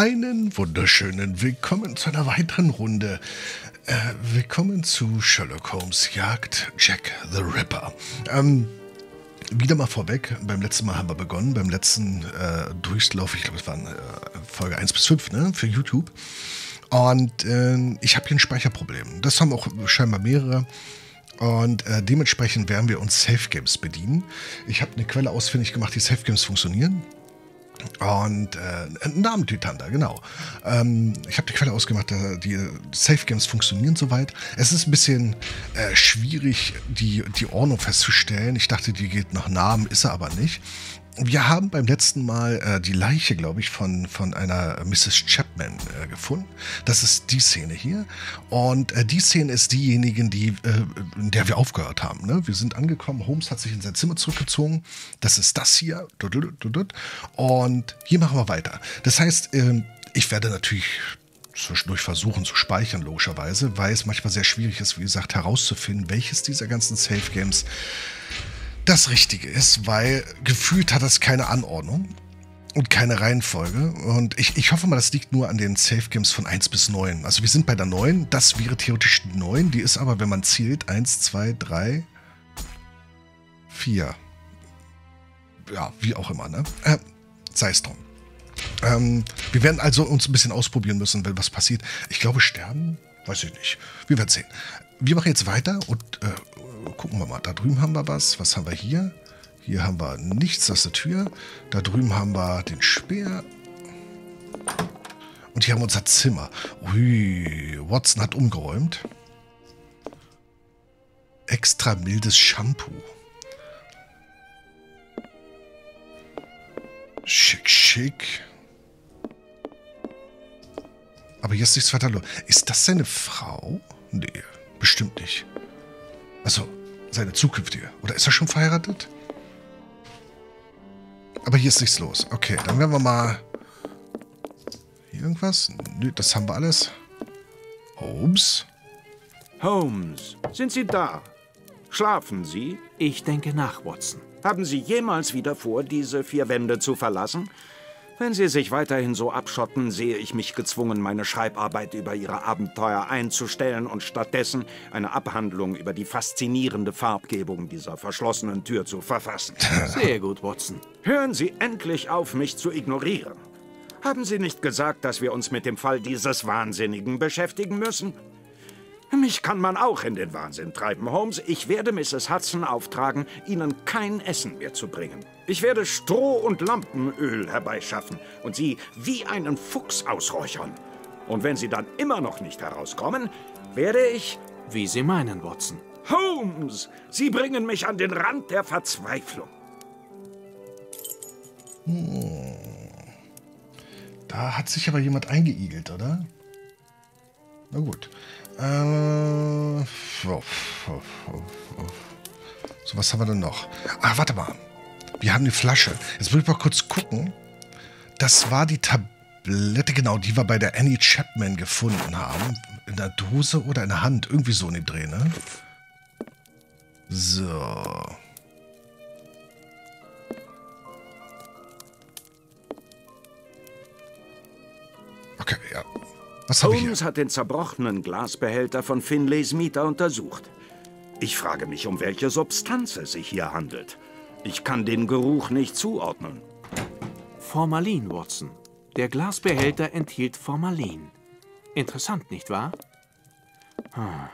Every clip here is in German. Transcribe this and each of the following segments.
Einen wunderschönen Willkommen zu einer weiteren Runde. Äh, willkommen zu Sherlock Holmes Jagd Jack the Ripper. Ähm, wieder mal vorweg, beim letzten Mal haben wir begonnen, beim letzten äh, Durchlauf, ich glaube, es waren äh, Folge 1 bis 5, ne, für YouTube. Und äh, ich habe hier ein Speicherproblem. Das haben auch scheinbar mehrere. Und äh, dementsprechend werden wir uns Safe Games bedienen. Ich habe eine Quelle ausfindig gemacht, die Safe Games funktionieren. Und äh, Namen Titanda, genau. Ähm, ich habe die Quelle ausgemacht, äh, die Safe Games funktionieren soweit. Es ist ein bisschen äh, schwierig, die, die Ordnung festzustellen. Ich dachte, die geht nach Namen, ist er aber nicht. Wir haben beim letzten Mal äh, die Leiche, glaube ich, von, von einer Mrs. Chapman äh, gefunden. Das ist die Szene hier. Und äh, die Szene ist diejenige, die, äh, in der wir aufgehört haben. Ne? Wir sind angekommen, Holmes hat sich in sein Zimmer zurückgezogen. Das ist das hier. Und hier machen wir weiter. Das heißt, ähm, ich werde natürlich zwischendurch versuchen zu speichern, logischerweise, weil es manchmal sehr schwierig ist, wie gesagt, herauszufinden, welches dieser ganzen Safe Games das Richtige ist, weil gefühlt hat das keine Anordnung und keine Reihenfolge. Und ich, ich hoffe mal, das liegt nur an den Safe Games von 1 bis 9. Also wir sind bei der 9, das wäre theoretisch die 9, die ist aber, wenn man zählt, 1, 2, 3, 4. Ja, wie auch immer, ne? Äh, sei es drum. Ähm, wir werden also uns ein bisschen ausprobieren müssen, wenn was passiert. Ich glaube, sterben, weiß ich nicht. Wir werden sehen. Wir machen jetzt weiter und äh, gucken wir mal. Da drüben haben wir was. Was haben wir hier? Hier haben wir nichts, ist eine Tür. Da drüben haben wir den Speer. Und hier haben wir unser Zimmer. Ui, Watson hat umgeräumt. Extra mildes Shampoo. Schick, schick. Aber jetzt nichts weiter los. Ist das seine Frau? Nee, bestimmt nicht. Also, seine zukünftige. Oder ist er schon verheiratet? Aber hier ist nichts los. Okay, dann werden wir mal... Hier irgendwas? Nö, das haben wir alles. Holmes? Holmes, sind Sie da? Schlafen Sie? Ich denke nach, Watson. Haben Sie jemals wieder vor, diese vier Wände zu verlassen? Wenn Sie sich weiterhin so abschotten, sehe ich mich gezwungen, meine Schreibarbeit über Ihre Abenteuer einzustellen und stattdessen eine Abhandlung über die faszinierende Farbgebung dieser verschlossenen Tür zu verfassen. Sehr gut, Watson. Hören Sie endlich auf, mich zu ignorieren. Haben Sie nicht gesagt, dass wir uns mit dem Fall dieses Wahnsinnigen beschäftigen müssen? Mich kann man auch in den Wahnsinn treiben, Holmes. Ich werde Mrs. Hudson auftragen, Ihnen kein Essen mehr zu bringen. Ich werde Stroh und Lampenöl herbeischaffen und Sie wie einen Fuchs ausräuchern. Und wenn Sie dann immer noch nicht herauskommen, werde ich... Wie Sie meinen, Watson. Holmes, Sie bringen mich an den Rand der Verzweiflung. Hm. Da hat sich aber jemand eingeigelt, oder? Na gut. Äh, so, was haben wir denn noch? Ah, warte mal. Wir haben eine Flasche. Jetzt will ich mal kurz gucken. Das war die Tablette, genau, die wir bei der Annie Chapman gefunden haben. In der Dose oder in der Hand. Irgendwie so in dem Dreh, ne? So. Okay, ja. Was habe ich Holmes hat den zerbrochenen Glasbehälter von Finlays Mieter untersucht. Ich frage mich, um welche Substanz es sich hier handelt. Ich kann den Geruch nicht zuordnen. Formalin, Watson. Der Glasbehälter enthielt Formalin. Interessant, nicht wahr? Hm.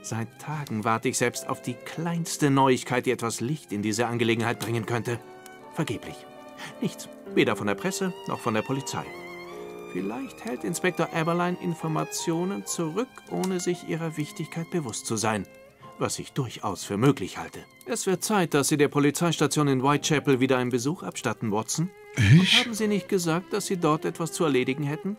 Seit Tagen warte ich selbst auf die kleinste Neuigkeit, die etwas Licht in diese Angelegenheit bringen könnte. Vergeblich. Nichts. Weder von der Presse noch von der Polizei. Vielleicht hält Inspektor Eberlein Informationen zurück, ohne sich ihrer Wichtigkeit bewusst zu sein. Was ich durchaus für möglich halte. Es wird Zeit, dass Sie der Polizeistation in Whitechapel wieder einen Besuch abstatten, Watson. Und Ich? haben Sie nicht gesagt, dass Sie dort etwas zu erledigen hätten?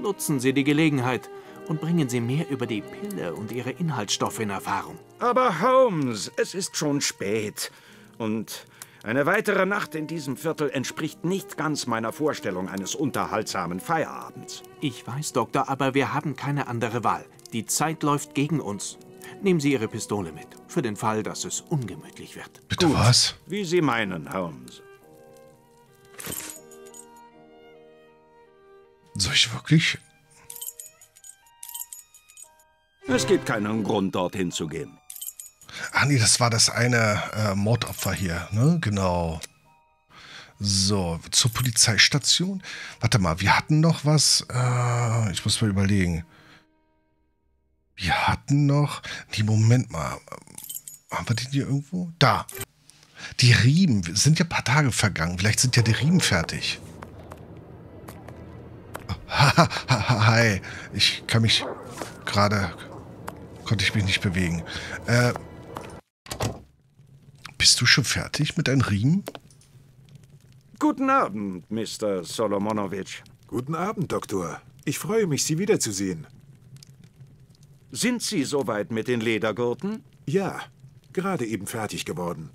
Nutzen Sie die Gelegenheit und bringen Sie mehr über die Pille und ihre Inhaltsstoffe in Erfahrung. Aber Holmes, es ist schon spät. Und eine weitere Nacht in diesem Viertel entspricht nicht ganz meiner Vorstellung eines unterhaltsamen Feierabends. Ich weiß, Doktor, aber wir haben keine andere Wahl. Die Zeit läuft gegen uns. Nehmen Sie Ihre Pistole mit, für den Fall, dass es ungemütlich wird. Bitte Gut. was? Wie Sie meinen, Holmes. Soll ich wirklich? Es gibt keinen Grund, dorthin zu gehen. Ah nee, das war das eine äh, Mordopfer hier, ne? Genau. So, zur Polizeistation. Warte mal, wir hatten noch was. Äh, ich muss mal überlegen. Wir hatten noch. Nee, Moment mal. Haben wir den hier irgendwo? Da. Die Riemen. Sind ja ein paar Tage vergangen. Vielleicht sind ja die Riemen fertig. Hi. Ich kann mich gerade. Konnte ich mich nicht bewegen. Äh. Bist du schon fertig mit deinen Riemen? Guten Abend, Mr. Solomonowitsch. Guten Abend, Doktor. Ich freue mich, Sie wiederzusehen. Sind Sie soweit mit den Ledergurten? Ja, gerade eben fertig geworden.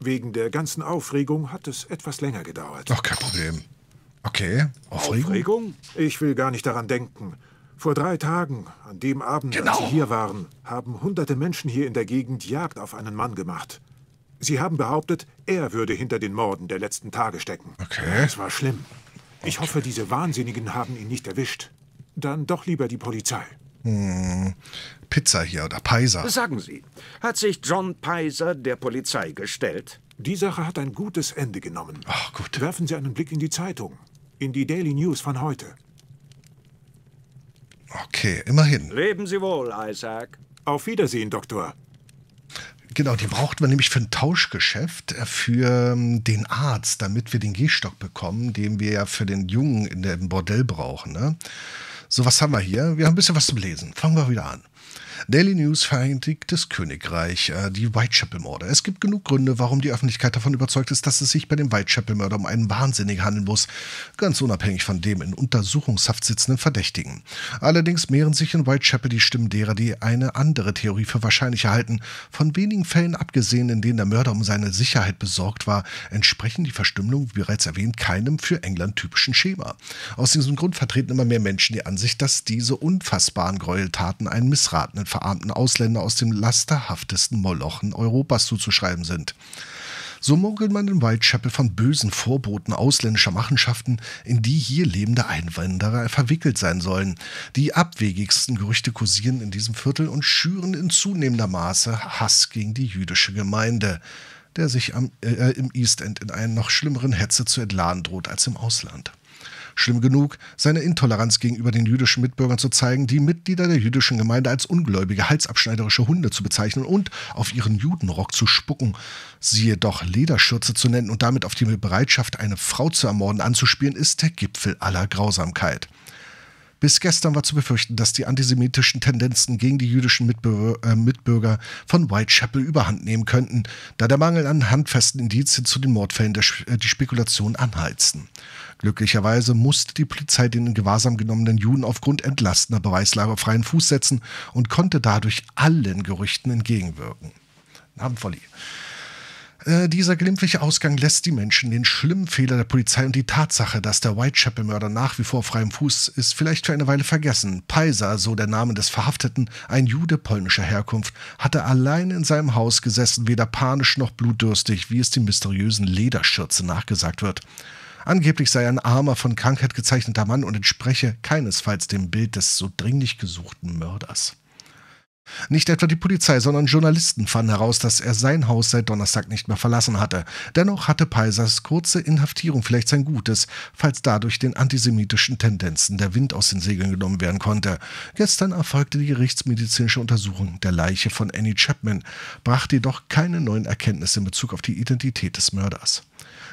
Wegen der ganzen Aufregung hat es etwas länger gedauert. Ach, kein Problem. Okay, Aufregung? Aufregung? Ich will gar nicht daran denken. Vor drei Tagen, an dem Abend, Genau. als Sie hier waren, haben hunderte Menschen hier in der Gegend Jagd auf einen Mann gemacht. Sie haben behauptet, er würde hinter den Morden der letzten Tage stecken. Okay. Es war schlimm. Ich hoffe, diese Wahnsinnigen haben ihn nicht erwischt. Dann doch lieber die Polizei. Pizza hier oder Paiser. Sagen Sie, hat sich John Peiser der Polizei gestellt? Die Sache hat ein gutes Ende genommen. Ach, gut. Werfen Sie einen Blick in die Zeitung. In die Daily News von heute. Okay, immerhin. Leben Sie wohl, Isaac. Auf Wiedersehen, Doktor. Genau, die braucht man nämlich für ein Tauschgeschäft äh, für ähm, den Arzt, damit wir den Gehstock bekommen, den wir ja für den Jungen in dem Bordell brauchen. Ne? So, was haben wir hier? Wir haben ein bisschen was zum Lesen. Fangen wir wieder an. Daily News Vereinigtes Königreich, äh, die Whitechapel-Morde. Es gibt genug Gründe, warum die Öffentlichkeit davon überzeugt ist, dass es sich bei dem Whitechapel-Mörder um einen Wahnsinnigen handeln muss, ganz unabhängig von dem in Untersuchungshaft sitzenden Verdächtigen. Allerdings mehren sich in Whitechapel die Stimmen derer, die eine andere Theorie für wahrscheinlich halten. Von wenigen Fällen abgesehen, in denen der Mörder um seine Sicherheit besorgt war, entsprechen die Verstümmelungen, wie bereits erwähnt, keinem für England typischen Schema. Aus diesem Grund vertreten immer mehr Menschen die Ansicht, dass diese unfassbaren Gräueltaten einen missratenen, verarmten Ausländer aus dem lasterhaftesten Molochen Europas zuzuschreiben sind. So munkelt man in Whitechapel von bösen Vorboten ausländischer Machenschaften, in die hier lebende Einwanderer verwickelt sein sollen. Die abwegigsten Gerüchte kursieren in diesem Viertel und schüren in zunehmender Maße Hass gegen die jüdische Gemeinde, der sich am, äh, im East End in einer noch schlimmeren Hetze zu entladen droht als im Ausland. Schlimm genug, seine Intoleranz gegenüber den jüdischen Mitbürgern zu zeigen, die Mitglieder der jüdischen Gemeinde als ungläubige, halsabschneiderische Hunde zu bezeichnen und auf ihren Judenrock zu spucken, sie jedoch Lederschürze zu nennen und damit auf die Bereitschaft, eine Frau zu ermorden, anzuspielen, ist der Gipfel aller Grausamkeit. Bis gestern war zu befürchten, dass die antisemitischen Tendenzen gegen die jüdischen Mitbürger, äh, Mitbürger von Whitechapel überhand nehmen könnten, da der Mangel an handfesten Indizien zu den Mordfällen äh, die Spekulation anheizten. Glücklicherweise musste die Polizei den in Gewahrsam genommenen Juden aufgrund entlastender Beweislage freien Fuß setzen und konnte dadurch allen Gerüchten entgegenwirken. Abend, Volli. Äh, dieser glimpfliche Ausgang lässt die Menschen den schlimmen Fehler der Polizei und die Tatsache, dass der Whitechapel-Mörder nach wie vor freiem Fuß ist, vielleicht für eine Weile vergessen. Peiser, so der Name des Verhafteten, ein Jude polnischer Herkunft, hatte allein in seinem Haus gesessen, weder panisch noch blutdürstig, wie es dem mysteriösen Lederschürze nachgesagt wird. Angeblich sei ein armer, von Krankheit gezeichneter Mann und entspreche keinesfalls dem Bild des so dringlich gesuchten Mörders. Nicht etwa die Polizei, sondern Journalisten fanden heraus, dass er sein Haus seit Donnerstag nicht mehr verlassen hatte. Dennoch hatte Peisers kurze Inhaftierung vielleicht sein Gutes, falls dadurch den antisemitischen Tendenzen der Wind aus den Segeln genommen werden konnte. Gestern erfolgte die gerichtsmedizinische Untersuchung der Leiche von Annie Chapman, brachte jedoch keine neuen Erkenntnisse in Bezug auf die Identität des Mörders.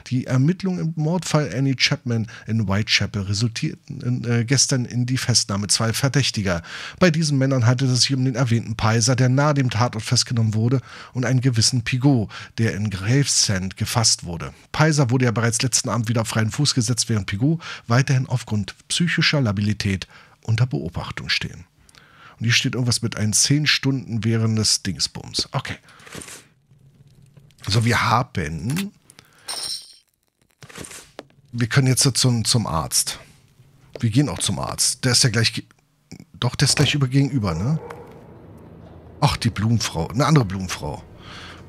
Die Ermittlungen im Mordfall Annie Chapman in Whitechapel resultierten in, äh, gestern in die Festnahme zwei Verdächtiger. Bei diesen Männern handelt es sich um den erwähnten Peiser, der nahe dem Tatort festgenommen wurde, und einen gewissen Pigot, der in Gravesend gefasst wurde. Peiser wurde ja bereits letzten Abend wieder auf freien Fuß gesetzt, während Pigot weiterhin aufgrund psychischer Labilität unter Beobachtung stehen. Und hier steht irgendwas mit ein zehn Stunden währendes Dingsbums. Okay. Also wir haben wir können jetzt zum, zum Arzt. Wir gehen auch zum Arzt. Der ist ja gleich. Doch, der ist gleich über gegenüber, ne? Ach, die Blumenfrau. Eine andere Blumenfrau.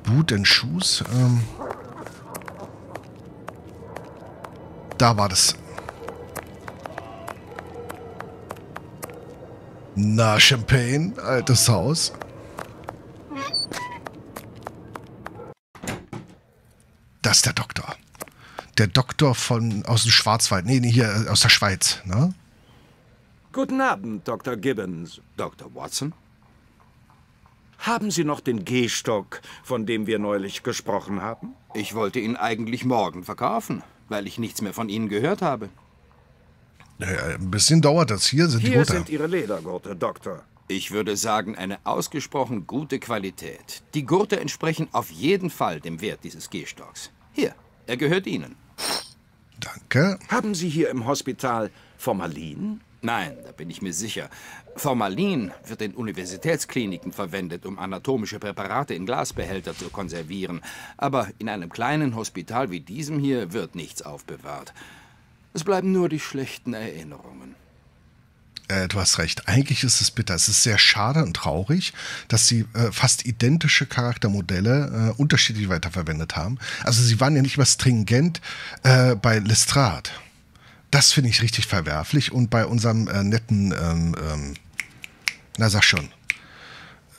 Boot and Shoes. Ähm, da war das. Na, Champagne, altes Haus. Das ist der Doktor. Der Doktor von aus dem Schwarzwald. Nee, nee, hier aus der Schweiz, ne? Guten Abend, Dr. Gibbons. Dr. Watson? Haben Sie noch den Gehstock, von dem wir neulich gesprochen haben? Ich wollte ihn eigentlich morgen verkaufen, weil ich nichts mehr von Ihnen gehört habe. Naja, ein bisschen dauert das. Hier sind die Hier Gurte. sind Ihre Ledergurte, Doktor. Ich würde sagen, eine ausgesprochen gute Qualität. Die Gurte entsprechen auf jeden Fall dem Wert dieses Gehstocks. Hier, er gehört Ihnen. Danke. Haben Sie hier im Hospital Formalin? Nein, da bin ich mir sicher. Formalin wird in Universitätskliniken verwendet, um anatomische Präparate in Glasbehälter zu konservieren. Aber in einem kleinen Hospital wie diesem hier wird nichts aufbewahrt. Es bleiben nur die schlechten Erinnerungen. Äh, du hast recht. Eigentlich ist es bitter. Es ist sehr schade und traurig, dass sie äh, fast identische Charaktermodelle äh, unterschiedlich weiterverwendet haben. Also sie waren ja nicht mehr stringent äh, bei Lestrade. Das finde ich richtig verwerflich. Und bei unserem äh, netten, ähm, ähm, na sag schon,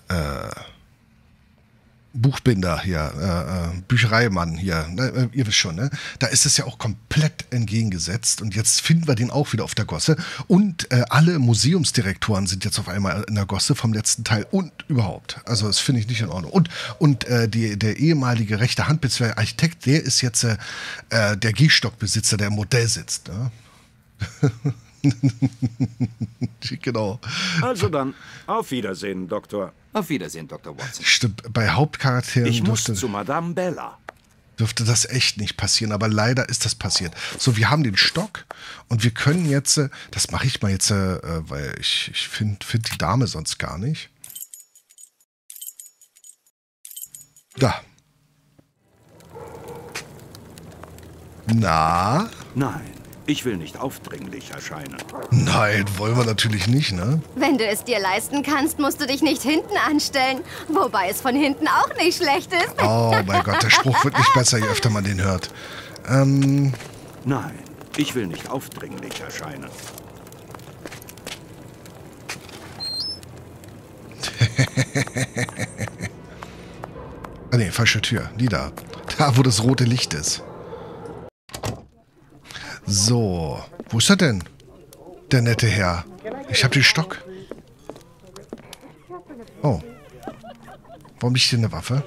äh, Buchbinder hier, äh, äh, Büchereimann hier, ne, äh, ihr wisst schon, ne? Da ist es ja auch komplett entgegengesetzt und jetzt finden wir den auch wieder auf der Gosse und äh, alle Museumsdirektoren sind jetzt auf einmal in der Gosse vom letzten Teil und überhaupt. Also das finde ich nicht in Ordnung. Und, und äh, die, der ehemalige rechte Hand. Architekt, der ist jetzt äh, der Gehstockbesitzer, der im Modell sitzt. Ne? genau. Also dann, auf Wiedersehen, Doktor. Auf Wiedersehen, Dr. Watson. Stimmt, bei Hauptcharakteren Ich muss dürfte, zu Madame Bella. dürfte das echt nicht passieren, aber leider ist das passiert. So, wir haben den Stock und wir können jetzt, äh, das mache ich mal jetzt, äh, weil ich, ich finde find die Dame sonst gar nicht. Da. Na? Nein, ich will nicht aufdringlich erscheinen. Nein, wollen wir natürlich nicht, ne? Wenn du es dir leisten kannst, musst du dich nicht hinten anstellen. Wobei es von hinten auch nicht schlecht ist. Oh mein Gott, der Spruch wird nicht besser, je öfter man den hört. Ähm, Nein, ich will nicht aufdringlich erscheinen. Ah nee, falsche Tür. Die da. Da, wo das rote Licht ist. So. Wo ist er denn? Der nette Herr. Ich hab den Stock. Oh. Warum nicht hier eine Waffe?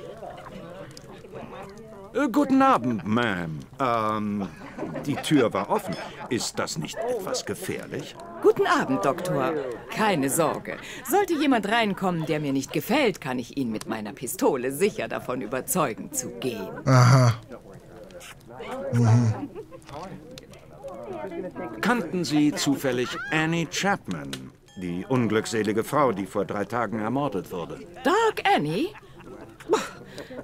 Äh, guten Abend, Ma'am. Ähm, die Tür war offen. Ist das nicht etwas gefährlich? Guten Abend, Doktor. Keine Sorge. Sollte jemand reinkommen, der mir nicht gefällt, kann ich ihn mit meiner Pistole sicher davon überzeugen zu gehen. Aha. Kannten Sie zufällig Annie Chapman, die unglückselige Frau, die vor drei Tagen ermordet wurde? Dark Annie?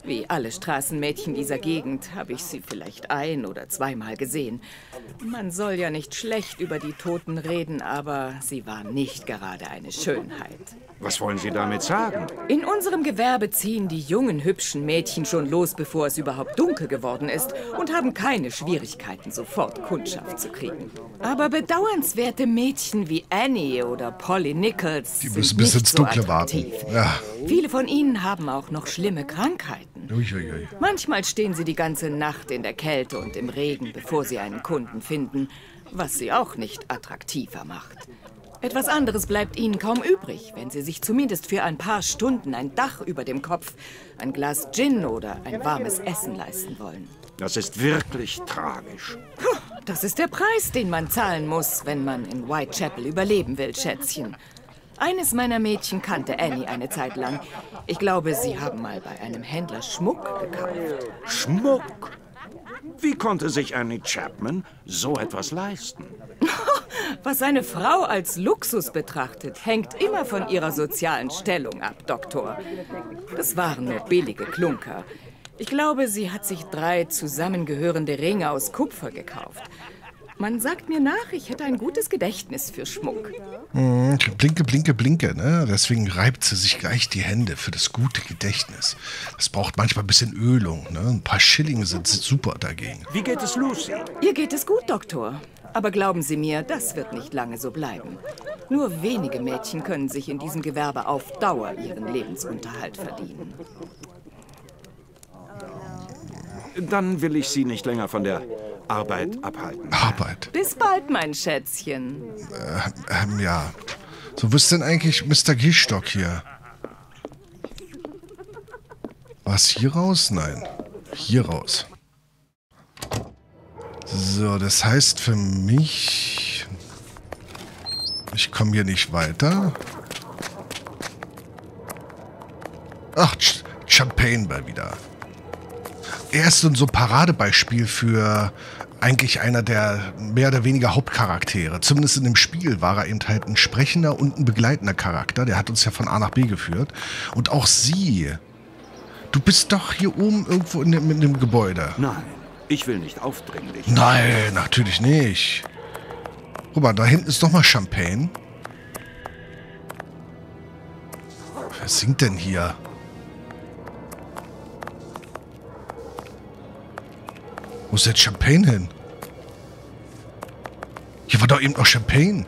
Wie alle Straßenmädchen dieser Gegend habe ich sie vielleicht ein- oder zweimal gesehen. Man soll ja nicht schlecht über die Toten reden, aber sie war nicht gerade eine Schönheit. Was wollen Sie damit sagen? In unserem Gewerbe ziehen die jungen, hübschen Mädchen schon los, bevor es überhaupt dunkel geworden ist und haben keine Schwierigkeiten, sofort Kundschaft zu kriegen. Aber bedauernswerte Mädchen wie Annie oder Polly Nichols Die sind müssen bis nicht ins so Dunkle warten. attraktiv. Ja. Viele von ihnen haben auch noch schlimme Krankheiten. Uiuiui. Manchmal stehen sie die ganze Nacht in der Kälte und im Regen, bevor sie einen Kunden finden, was sie auch nicht attraktiver macht. Etwas anderes bleibt ihnen kaum übrig, wenn sie sich zumindest für ein paar Stunden ein Dach über dem Kopf, ein Glas Gin oder ein warmes Essen leisten wollen. Das ist wirklich tragisch. Das ist der Preis, den man zahlen muss, wenn man in Whitechapel überleben will, Schätzchen. Eines meiner Mädchen kannte Annie eine Zeit lang. Ich glaube, sie haben mal bei einem Händler Schmuck gekauft. Schmuck! Wie konnte sich Annie Chapman so etwas leisten? Was eine Frau als Luxus betrachtet, hängt immer von ihrer sozialen Stellung ab, Doktor. Das waren nur billige Klunker. Ich glaube, sie hat sich drei zusammengehörende Ringe aus Kupfer gekauft. Man sagt mir nach, ich hätte ein gutes Gedächtnis für Schmuck. Hm, Blinke, blinke, blinke, ne? Deswegen reibt sie sich gleich die Hände für das gute Gedächtnis. Das braucht manchmal ein bisschen Ölung, ne? Ein paar Schillinge sind super dagegen. Wie geht es Lucy? Ihr geht es gut, Doktor. Aber glauben Sie mir, das wird nicht lange so bleiben. Nur wenige Mädchen können sich in diesem Gewerbe auf Dauer ihren Lebensunterhalt verdienen. Dann will ich Sie nicht länger von der Arbeit abhalten. Arbeit. Bis bald, mein Schätzchen. Ähm, ja. So, wo ist denn eigentlich Mr. Gehstock hier? Was hier raus? Nein. Hier raus. So, das heißt für mich... Ich komme hier nicht weiter. Ach, Ch Champagne mal wieder. Er ist so ein so Paradebeispiel für eigentlich einer der mehr oder weniger Hauptcharaktere. Zumindest in dem Spiel war er eben halt ein sprechender und ein begleitender Charakter. Der hat uns ja von A nach B geführt. Und auch sie. Du bist doch hier oben irgendwo in dem, in dem Gebäude. Nein, ich will nicht aufdringlich. Nein, natürlich nicht. Guck mal, da hinten ist doch mal Champagne. Wer singt denn hier? Wo ist jetzt Champagne hin? Hier war doch eben noch Champagne.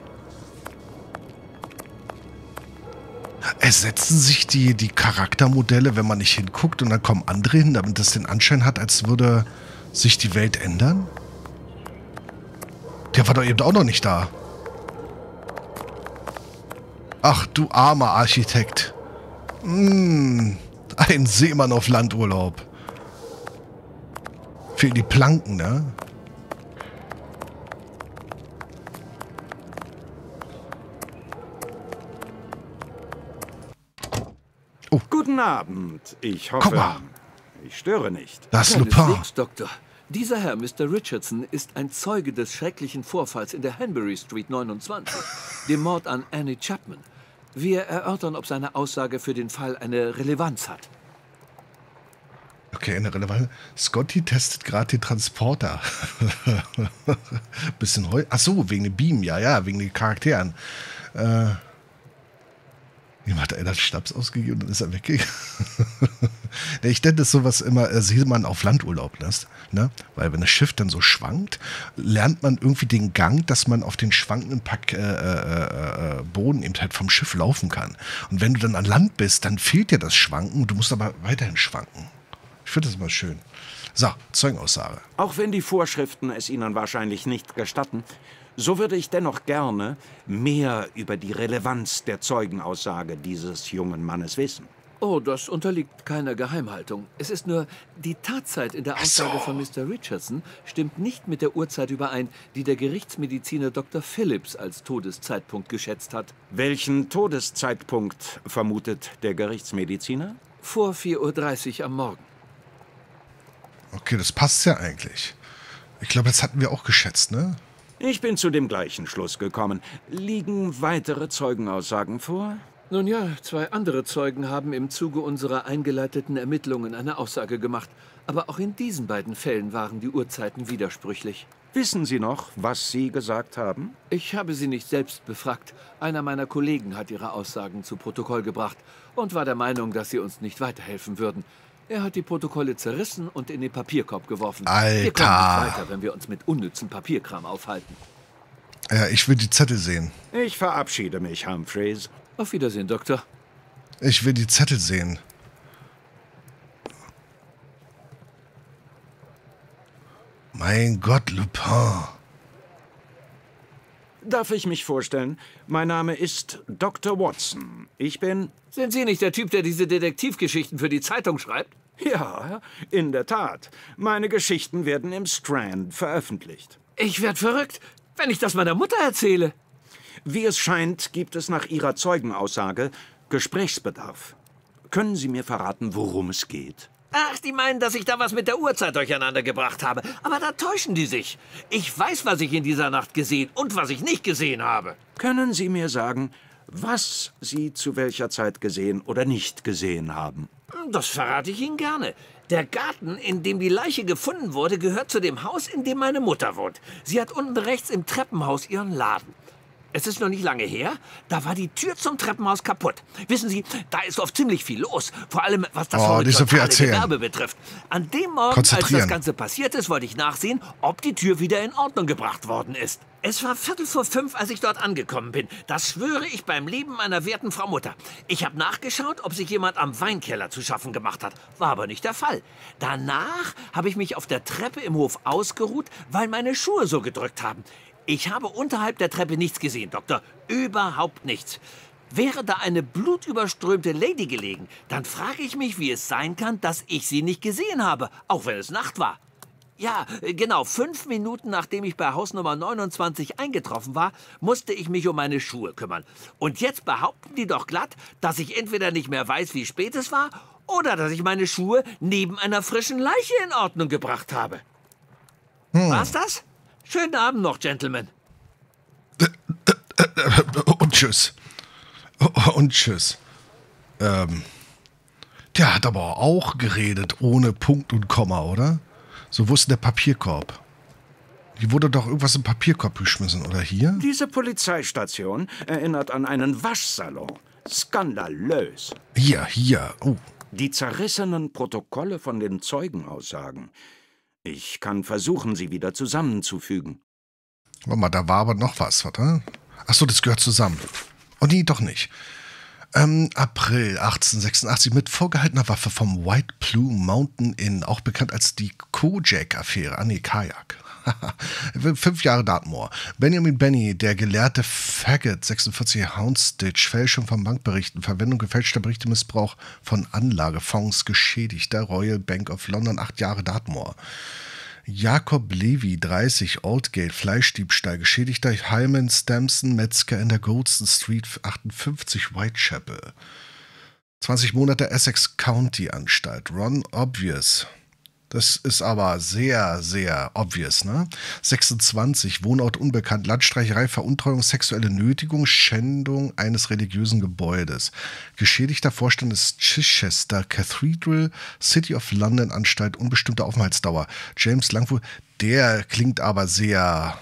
Ersetzen sich die, die Charaktermodelle, wenn man nicht hinguckt und dann kommen andere hin, damit das den Anschein hat, als würde sich die Welt ändern? Der war doch eben auch noch nicht da. Ach, du armer Architekt. Hm, ein Seemann auf Landurlaub. Fehlen die Planken, ne? Guten Abend. Ich Guck hoffe, mal. ich störe nicht. Das ist Lupin. Doktor. Dieser Herr, Mr. Richardson, ist ein Zeuge des schrecklichen Vorfalls in der Hanbury Street 29, dem Mord an Annie Chapman. Wir erörtern, ob seine Aussage für den Fall eine Relevanz hat. Okay, eine Relevanz. Scotty testet gerade den Transporter. Bisschen heu. Ach so, wegen dem Beam, ja, ja, wegen den Charakteren. Äh, Jemand hat einer Schnaps ausgegeben und dann ist er weggegangen. Ich nenne das sowas immer äh, Seemann auf Landurlaub lässt. Ne? Weil wenn das Schiff dann so schwankt, lernt man irgendwie den Gang, dass man auf den schwankenden Pack, äh, äh, äh, Boden eben halt vom Schiff laufen kann. Und wenn du dann an Land bist, dann fehlt dir das Schwanken, du musst aber weiterhin schwanken. Ich finde das immer schön. So, Zeugenaussage. Auch wenn die Vorschriften es Ihnen wahrscheinlich nicht gestatten, so würde ich dennoch gerne mehr über die Relevanz der Zeugenaussage dieses jungen Mannes wissen. Oh, das unterliegt keiner Geheimhaltung. Es ist nur, die Tatzeit in der Ach so. Aussage von Mr. Richardson stimmt nicht mit der Uhrzeit überein, die der Gerichtsmediziner Dr. Phillips als Todeszeitpunkt geschätzt hat. Welchen Todeszeitpunkt vermutet der Gerichtsmediziner? Vor 4.30 Uhr am Morgen. Okay, das passt ja eigentlich. Ich glaube, das hatten wir auch geschätzt, ne? Ich bin zu dem gleichen Schluss gekommen. Liegen weitere Zeugenaussagen vor? Nun ja, zwei andere Zeugen haben im Zuge unserer eingeleiteten Ermittlungen eine Aussage gemacht. Aber auch in diesen beiden Fällen waren die Uhrzeiten widersprüchlich. Wissen Sie noch, was Sie gesagt haben? Ich habe sie nicht selbst befragt. Einer meiner Kollegen hat ihre Aussagen zu Protokoll gebracht und war der Meinung, dass sie uns nicht weiterhelfen würden. Er hat die Protokolle zerrissen und in den Papierkorb geworfen. Wir kommen Alter. nicht weiter, wenn wir uns mit unnützen Papierkram aufhalten. Ja, ich will die Zettel sehen. Ich verabschiede mich, Humphreys. Auf Wiedersehen, Doktor. Ich will die Zettel sehen. Mein Gott, Lupin. Darf ich mich vorstellen? Mein Name ist Dr. Watson. Ich bin... Sind Sie nicht der Typ, der diese Detektivgeschichten für die Zeitung schreibt? Ja, in der Tat. Meine Geschichten werden im Strand veröffentlicht. Ich werd verrückt, wenn ich das meiner Mutter erzähle. Wie es scheint, gibt es nach Ihrer Zeugenaussage Gesprächsbedarf. Können Sie mir verraten, worum es geht? Ach, die meinen, dass ich da was mit der Uhrzeit durcheinander gebracht habe. Aber da täuschen die sich. Ich weiß, was ich in dieser Nacht gesehen und was ich nicht gesehen habe. Können Sie mir sagen, was Sie zu welcher Zeit gesehen oder nicht gesehen haben? Das verrate ich Ihnen gerne. Der Garten, in dem die Leiche gefunden wurde, gehört zu dem Haus, in dem meine Mutter wohnt. Sie hat unten rechts im Treppenhaus ihren Laden. Es ist noch nicht lange her, da war die Tür zum Treppenhaus kaputt. Wissen Sie, da ist oft ziemlich viel los, vor allem was das Oh, so horizontale erzählen. Gewerbe betrifft. An dem Morgen, als das Ganze passiert ist, wollte ich nachsehen, ob die Tür wieder in Ordnung gebracht worden ist. Es war Viertel vor fünf, als ich dort angekommen bin. Das schwöre ich beim Leben meiner werten Frau Mutter. Ich habe nachgeschaut, ob sich jemand am Weinkeller zu schaffen gemacht hat. War aber nicht der Fall. Danach habe ich mich auf der Treppe im Hof ausgeruht, weil meine Schuhe so gedrückt haben. Ich habe unterhalb der Treppe nichts gesehen, Doktor. Überhaupt nichts. Wäre da eine blutüberströmte Lady gelegen, dann frage ich mich, wie es sein kann, dass ich sie nicht gesehen habe, auch wenn es Nacht war. Ja, genau. Fünf Minuten nachdem ich bei Haus Nummer 29 eingetroffen war, musste ich mich um meine Schuhe kümmern. Und jetzt behaupten die doch glatt, dass ich entweder nicht mehr weiß, wie spät es war, oder dass ich meine Schuhe neben einer frischen Leiche in Ordnung gebracht habe. War's das? Schönen Abend noch, Gentlemen. Und tschüss. Und tschüss. Ähm, der hat aber auch geredet ohne Punkt und Komma, oder? So, wo ist denn der Papierkorb? Hier wurde doch irgendwas im Papierkorb geschmissen, oder hier? Diese Polizeistation erinnert an einen Waschsalon. Skandalös. Hier, hier. Oh, Die zerrissenen Protokolle von den Zeugenaussagen. Ich kann versuchen, sie wieder zusammenzufügen. warte mal, da war aber noch was, warte. Achso, das gehört zusammen. Oh nee, doch nicht. Ähm, April 1886 mit vorgehaltener Waffe vom White Plume Mountain Inn, auch bekannt als die Kojak-Affäre. Ah nee, Kajak. Fünf Jahre Dartmoor. Benjamin Benny, der gelehrte Faggot, 46 Houndstitch, Fälschung von Bankberichten, Verwendung gefälschter Berichte, Missbrauch von Anlagefonds, Geschädigter, Royal Bank of London, acht Jahre Dartmoor. Jakob Levy, 30, Aldgate, Fleischdiebstahl, Geschädigter, Hyman Stamson, Metzger in der Goldston Street, 58, Whitechapel. 20 Monate Essex County Anstalt. Ron Obvious. Das ist aber sehr, sehr obvious, ne? 26, Wohnort unbekannt, Landstreicherei, Veruntreuung, sexuelle Nötigung, Schändung eines religiösen Gebäudes. Geschädigter Vorstand des Chichester Cathedral, City of London Anstalt, unbestimmte Aufenthaltsdauer. James Langwood, der klingt aber sehr,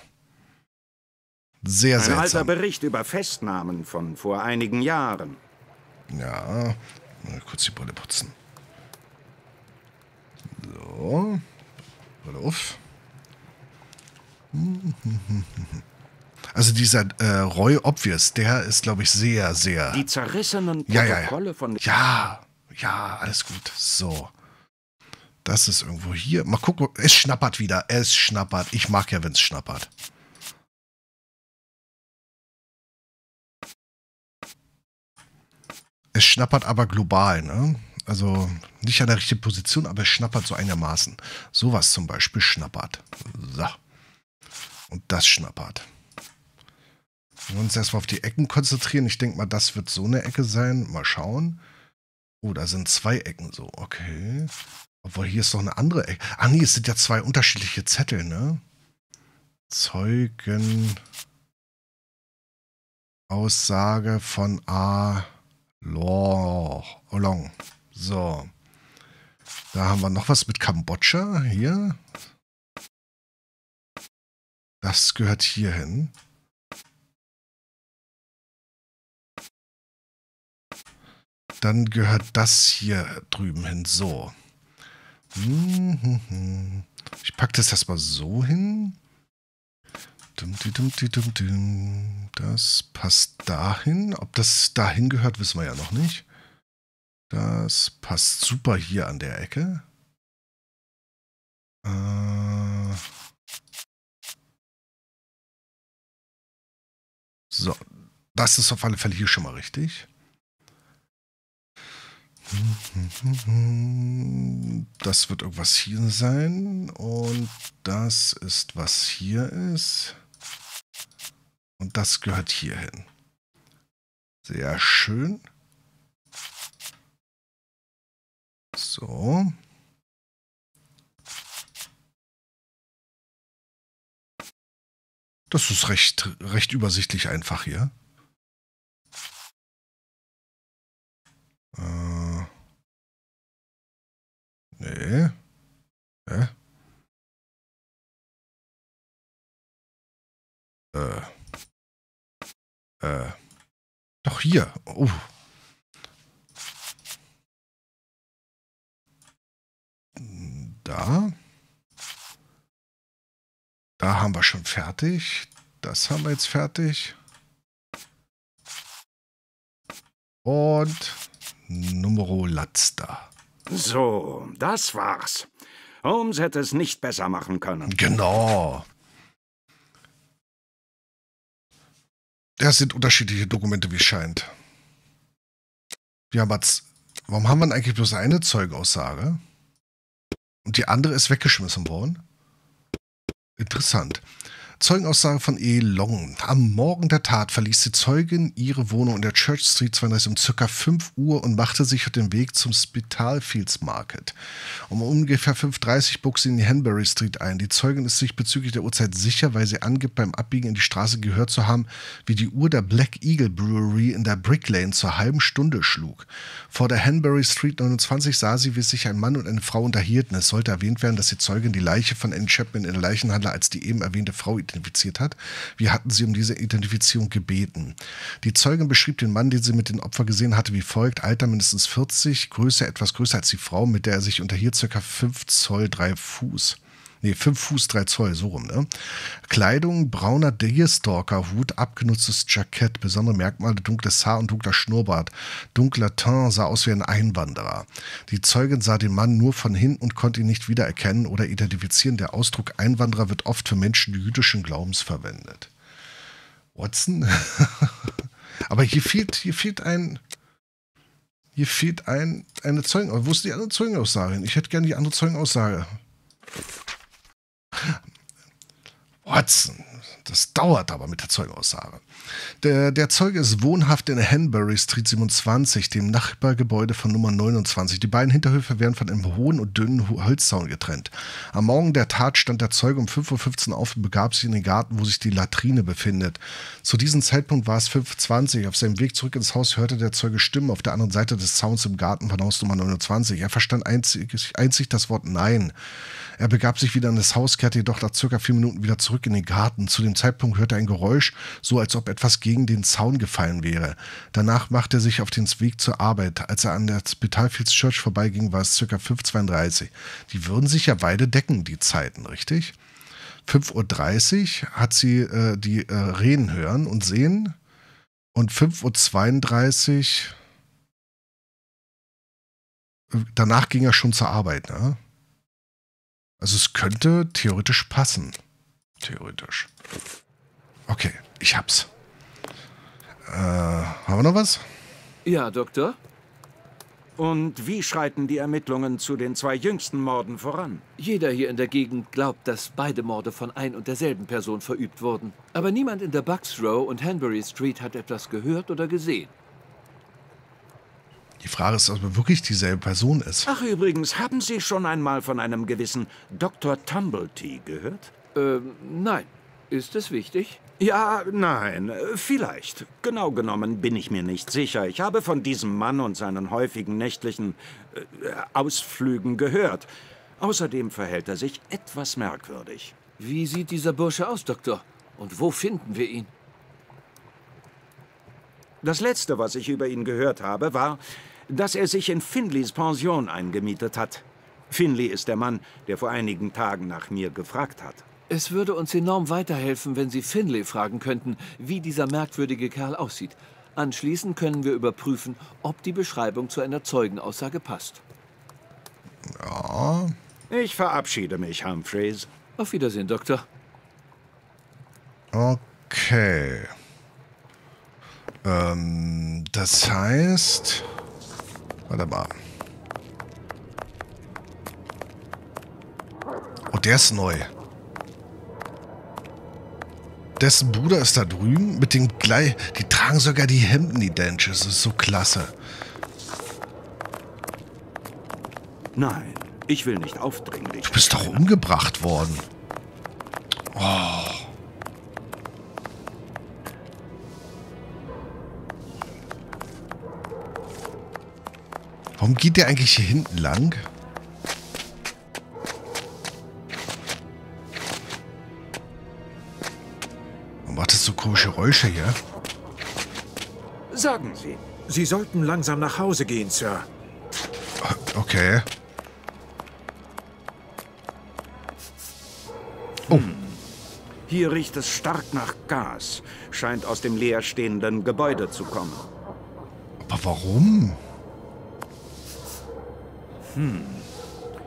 sehr Ein alter seltsam. Bericht über Festnahmen von vor einigen Jahren. Ja, kurz die Brille putzen. So, Brille auf. Also dieser äh, Roy Obvious, der ist, glaube ich, sehr, sehr... Die zerrissenen Ja, ja, ja. Protokolle von Ja, ja, alles gut. So. Das ist irgendwo hier. Mal gucken. Es schnappert wieder. Es schnappert. Ich mag ja, wenn es schnappert. Es schnappert aber global, ne? Also nicht an der richtigen Position, aber schnappert so einigermaßen. Sowas zum Beispiel schnappert. So. Und das schnappert. Wir uns erstmal auf die Ecken konzentrieren. Ich denke mal, das wird so eine Ecke sein. Mal schauen. Oh, da sind zwei Ecken so. Okay. Obwohl, hier ist doch eine andere Ecke. Ah, nee, es sind ja zwei unterschiedliche Zettel, ne? Zeugen. Aussage von A. Lo- Long. So. Da haben wir noch was mit Kambodscha. Hier. Das gehört hier hin. Dann gehört das hier drüben hin. So. Ich packe das erstmal so hin. Das passt dahin. Ob das dahin gehört, wissen wir ja noch nicht. Das passt super hier an der Ecke. Äh so, das ist auf alle Fälle hier schon mal richtig. Das wird irgendwas hier sein. Und das ist, was hier ist. Und das gehört hier hin. Sehr schön. So. Das ist recht, recht übersichtlich einfach hier. Äh. Nee. Hä? Äh. Äh, doch hier. Oh. Da. Da haben wir schon fertig. Das haben wir jetzt fertig. Und Numero Lazda. So, das war's. Holmes hätte es nicht besser machen können. Genau. Das sind unterschiedliche Dokumente, wie es scheint. Haben jetzt, warum haben wir eigentlich bloß eine Zeugaussage? Und die andere ist weggeschmissen worden? Interessant. Zeugenaussage von E. Long. Am Morgen der Tat verließ die Zeugin ihre Wohnung in der Church Street 32 um ca. 5 Uhr und machte sich auf den Weg zum Spitalfields Market. Um ungefähr 5.30 Uhr bog sie in die Hanbury Street ein. Die Zeugin ist sich bezüglich der Uhrzeit sicher, weil sie angibt, beim Abbiegen in die Straße gehört zu haben, wie die Uhr der Black Eagle Brewery in der Brick Lane zur halben Stunde schlug. Vor der Hanbury Street 29 sah sie, wie sich ein Mann und eine Frau unterhielten. Es sollte erwähnt werden, dass die Zeugin die Leiche von Anne Chapman in der Leichenhandler als die eben erwähnte Frau identifiziert hat. Wir hatten sie um diese Identifizierung gebeten. Die Zeugin beschrieb den Mann, den sie mit den Opfern gesehen hatte, wie folgt. Alter mindestens 40, Größe etwas größer als die Frau, mit der er sich unterhielt, circa 5 Zoll 3 Fuß. Nee, 5 Fuß 3 Zoll, so rum, ne? Kleidung, brauner Deerstalker-Hut, abgenutztes Jackett, besondere Merkmale, dunkles Haar und dunkler Schnurrbart. Dunkler Teint sah aus wie ein Einwanderer. Die Zeugin sah den Mann nur von hinten und konnte ihn nicht wiedererkennen oder identifizieren. Der Ausdruck Einwanderer wird oft für Menschen jüdischen Glaubens verwendet. Watson? Aber hier fehlt, hier fehlt ein. Hier fehlt ein, eine Zeugen. Wo ist die andere Zeugenaussage? Ich hätte gerne die andere Zeugenaussage. Watson. Das dauert aber mit der Zeugenaussage. Der, der Zeuge ist wohnhaft in Hanbury Street 27, dem Nachbargebäude von Nummer 29. Die beiden Hinterhöfe werden von einem hohen und dünnen Holzzaun getrennt. Am Morgen der Tat stand der Zeuge um 5.15 Uhr auf und begab sich in den Garten, wo sich die Latrine befindet. Zu diesem Zeitpunkt war es 5.20 Uhr. Auf seinem Weg zurück ins Haus hörte der Zeuge Stimmen auf der anderen Seite des Zauns im Garten von Haus Nummer 29. Er verstand einzig, einzig das Wort Nein. Er begab sich wieder in das Haus, kehrte jedoch nach circa vier Minuten wieder zurück in den Garten. Zu dem Zeitpunkt hörte er ein Geräusch, so als ob etwas gegen den Zaun gefallen wäre. Danach machte er sich auf den Weg zur Arbeit. Als er an der Spitalfields Church vorbeiging, war es circa 5.32 Uhr. Die würden sich ja beide decken, die Zeiten, richtig? 5.30 Uhr hat sie äh, die äh, Rehen hören und sehen. Und 5.32 Uhr, danach ging er schon zur Arbeit, ne? Also es könnte theoretisch passen. Theoretisch. Okay, ich hab's. Äh, haben wir noch was? Ja, Doktor? Und wie schreiten die Ermittlungen zu den zwei jüngsten Morden voran? Jeder hier in der Gegend glaubt, dass beide Morde von ein und derselben Person verübt wurden. Aber niemand in der Bucks Row und Hanbury Street hat etwas gehört oder gesehen. Die Frage ist, ob es wirklich dieselbe Person ist. Ach übrigens, haben Sie schon einmal von einem gewissen Dr. Tumblety gehört? Ähm, nein. Ist es wichtig? Ja, nein, vielleicht. Genau genommen bin ich mir nicht sicher. Ich habe von diesem Mann und seinen häufigen nächtlichen äh, Ausflügen gehört. Außerdem verhält er sich etwas merkwürdig. Wie sieht dieser Bursche aus, Doktor? Und wo finden wir ihn? Das Letzte, was ich über ihn gehört habe, war, dass er sich in Finleys Pension eingemietet hat. Finley ist der Mann, der vor einigen Tagen nach mir gefragt hat. Es würde uns enorm weiterhelfen, wenn Sie Finlay fragen könnten, wie dieser merkwürdige Kerl aussieht. Anschließend können wir überprüfen, ob die Beschreibung zu einer Zeugenaussage passt. Ja. Ich verabschiede mich, Humphreys. Auf Wiedersehen, Doktor. Okay. Ähm, das heißt. Warte mal. Oh, der ist neu. Dessen Bruder ist da drüben mit den gleich. Die tragen sogar die Hemden identisch. Das ist so klasse. Nein, ich will nicht aufdringlich. Du bist doch umgebracht worden. Oh. Warum geht der eigentlich hier hinten lang? Komische Geräusche hier? Sagen Sie. Sie sollten langsam nach Hause gehen, Sir. Okay. Hier riecht es stark nach Gas. Scheint aus dem leerstehenden Gebäude zu kommen. Aber warum?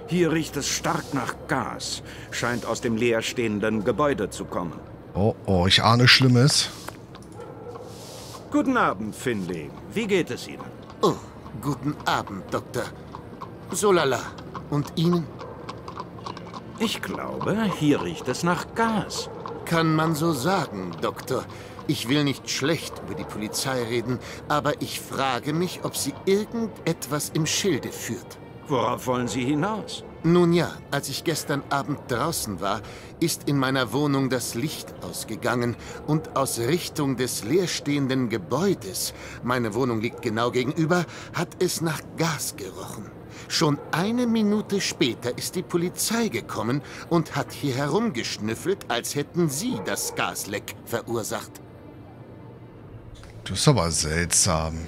Hier riecht es stark nach Gas. Scheint aus dem leerstehenden Gebäude zu kommen. Oh, oh, ich ahne Schlimmes. Guten Abend, Finley. Wie geht es Ihnen? Oh, guten Abend, Doktor. Solala. Und Ihnen? Ich glaube, hier riecht es nach Gas. Kann man so sagen, Doktor. Ich will nicht schlecht über die Polizei reden, aber ich frage mich, ob sie irgendetwas im Schilde führt. Worauf wollen Sie hinaus? Nun ja, als ich gestern Abend draußen war, ist in meiner Wohnung das Licht ausgegangen und aus Richtung des leerstehenden Gebäudes, meine Wohnung liegt genau gegenüber, hat es nach Gas gerochen. Schon eine Minute später ist die Polizei gekommen und hat hier herumgeschnüffelt, als hätten sie das Gasleck verursacht. Das ist aber seltsam.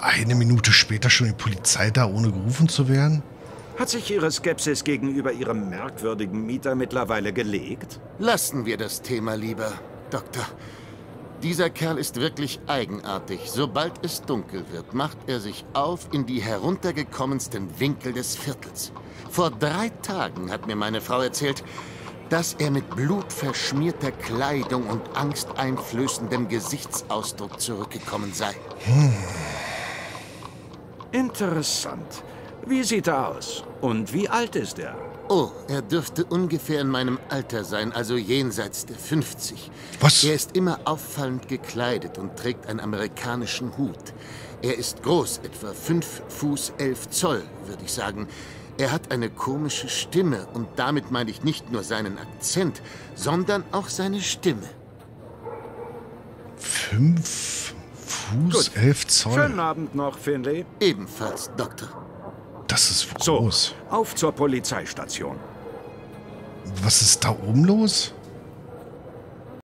Eine Minute später schon die Polizei da, ohne gerufen zu werden? Hat sich Ihre Skepsis gegenüber Ihrem merkwürdigen Mieter mittlerweile gelegt? Lassen wir das Thema lieber, Doktor. Dieser Kerl ist wirklich eigenartig. Sobald es dunkel wird, macht er sich auf in die heruntergekommensten Winkel des Viertels. Vor drei Tagen hat mir meine Frau erzählt, dass er mit blutverschmierter Kleidung und angsteinflößendem Gesichtsausdruck zurückgekommen sei. Interessant. Wie sieht er aus? Und wie alt ist er? Oh, er dürfte ungefähr in meinem Alter sein, also jenseits der 50. Was? Er ist immer auffallend gekleidet und trägt einen amerikanischen Hut. Er ist groß, etwa 5 Fuß 11 Zoll, würde ich sagen. Er hat eine komische Stimme und damit meine ich nicht nur seinen Akzent, sondern auch seine Stimme. Fünf Fuß, elf Zoll. Schönen Abend noch, Finley. Ebenfalls, Doktor. Das ist So, groß. auf zur Polizeistation. Was ist da oben los?